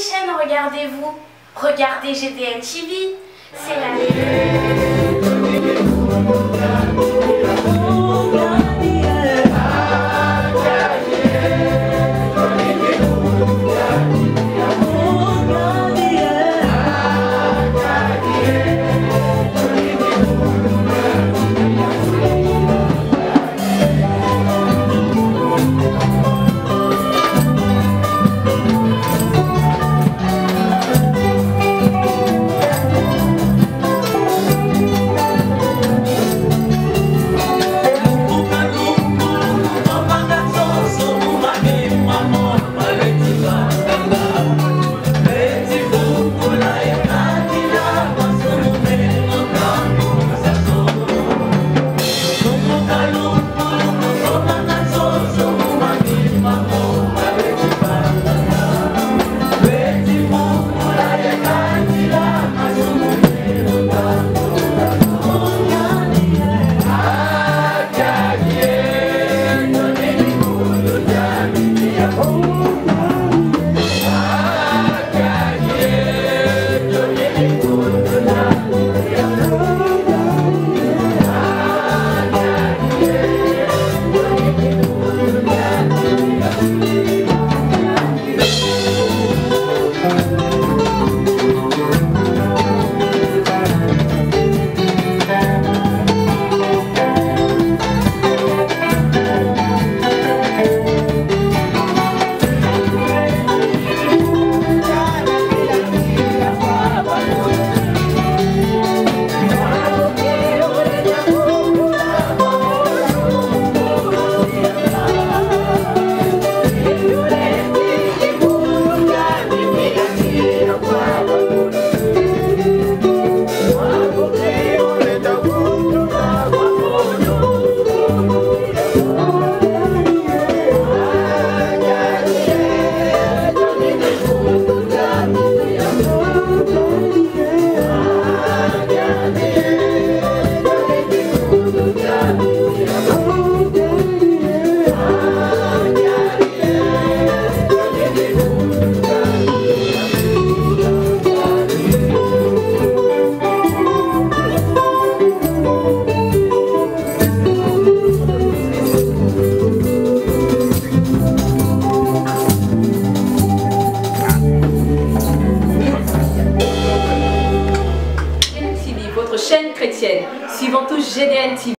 chaînes regardez-vous. Regardez GDN TV, c'est la chaîne chrétienne. Suivant tous GDL TV.